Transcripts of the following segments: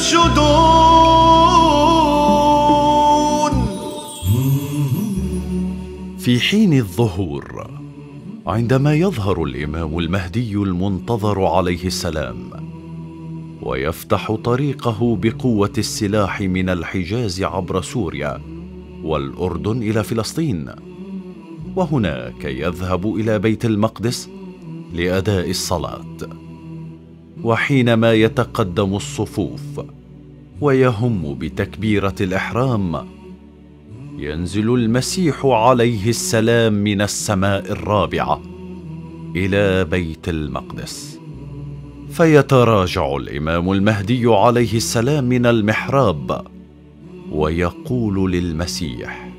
ينشدون في حين الظهور عندما يظهر الإمام المهدي المنتظر عليه السلام ويفتح طريقه بقوة السلاح من الحجاز عبر سوريا والأردن إلى فلسطين وهناك يذهب إلى بيت المقدس لأداء الصلاة. وحينما يتقدم الصفوف ويهم بتكبيرة الإحرام ينزل المسيح عليه السلام من السماء الرابعة إلى بيت المقدس. فيتراجع الإمام المهدي عليه السلام من المحراب ويقول للمسيح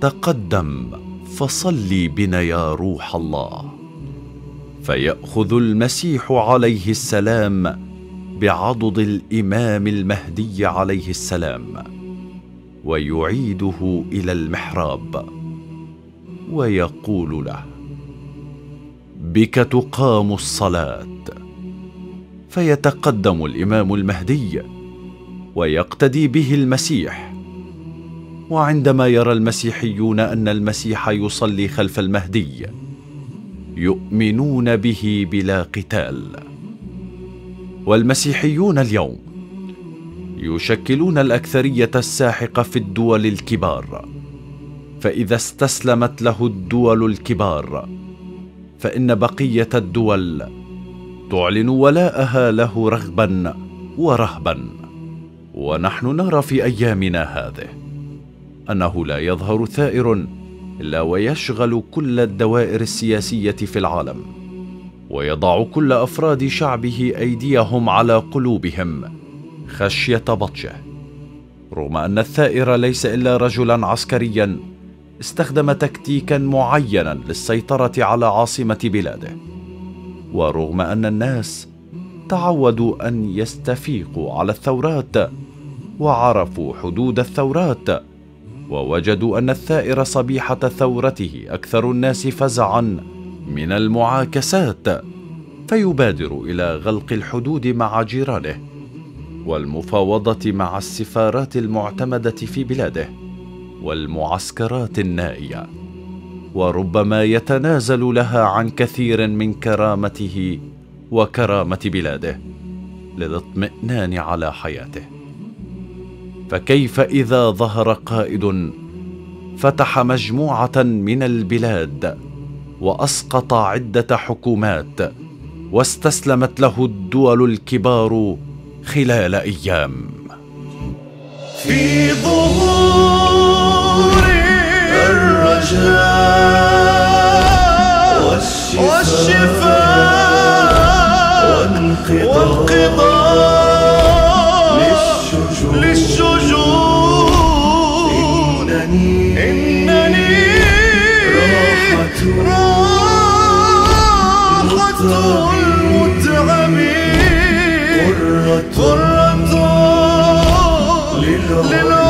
تقدم فصلي بنا يا روح الله. فيأخذ المسيح عليه السلام بعضد الإمام المهدي عليه السلام ويعيده إلى المحراب ويقول له بك تقام الصلاة. فيتقدم الإمام المهدي ويقتدي به المسيح وعندما يرى المسيحيون أن المسيح يصلي خلف المهدي يؤمنون به بلا قتال. والمسيحيون اليوم يشكلون الأكثرية الساحقة في الدول الكبار. فإذا استسلمت له الدول الكبار فإن بقية الدول تعلن ولاءها له رغبا ورهبا. ونحن نرى في أيامنا هذه أنه لا يظهر ثائر إلا ويشغل كل الدوائر السياسية في العالم ويضع كل أفراد شعبه أيديهم على قلوبهم خشية بطشه. رغم أن الثائر ليس إلا رجلا عسكريا استخدم تكتيكا معينا للسيطرة على عاصمة بلاده. ورغم أن الناس تعودوا أن يستفيقوا على الثورات وعرفوا حدود الثورات ووجدوا أن الثائر صبيحة ثورته أكثر الناس فزعا من المعاكسات فيبادر إلى غلق الحدود مع جيرانه والمفاوضة مع السفارات المعتمدة في بلاده والمعسكرات النائية. وربما يتنازل لها عن كثير من كرامته وكرامة بلاده للاطمئنان على حياته. فكيف إذا ظهر قائد؟ فتح مجموعة من البلاد وأسقط عدة حكومات واستسلمت له الدول الكبار خلال أيام. في ظهور الشجون إنني إنني راحة راحة المتعبين. قرة للغاية